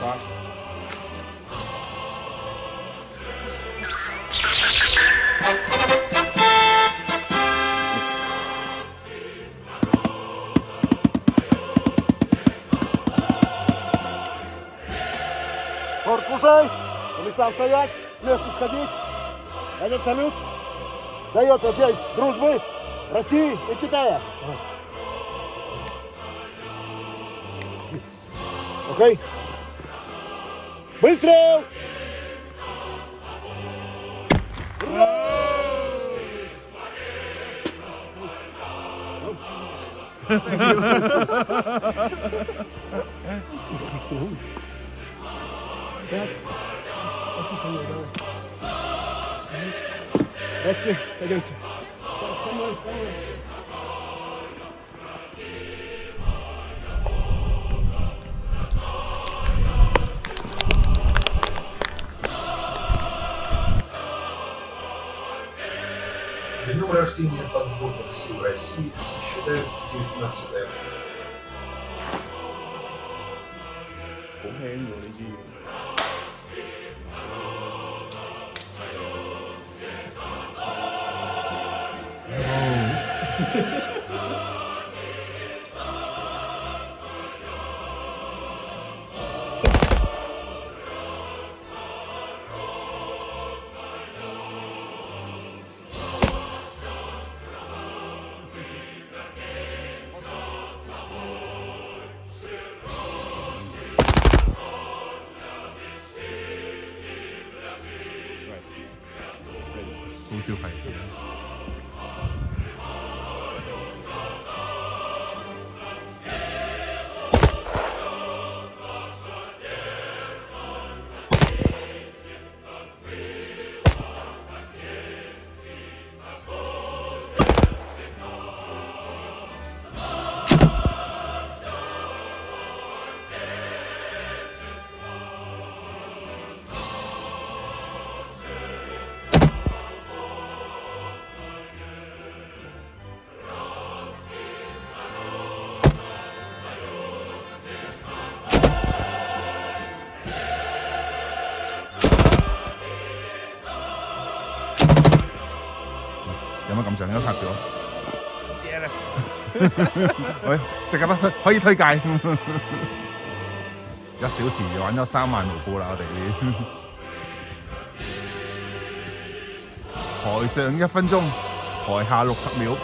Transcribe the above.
拜。Корпусой. По местам стоять. С места сходить. Надеть салют. Дается честь дружбы России и Китая. Окей. Выстрел! Здрасте, пойдемте. Так, со мной, со мной. Рождения подводных сил России считают 19 апреля. 好高消费，对？有乜感想？你都拍咗。嘢啦！喂，即刻得可以推介。一小時玩咗三萬盧布啦，我哋。台上一分鐘，台下六十秒。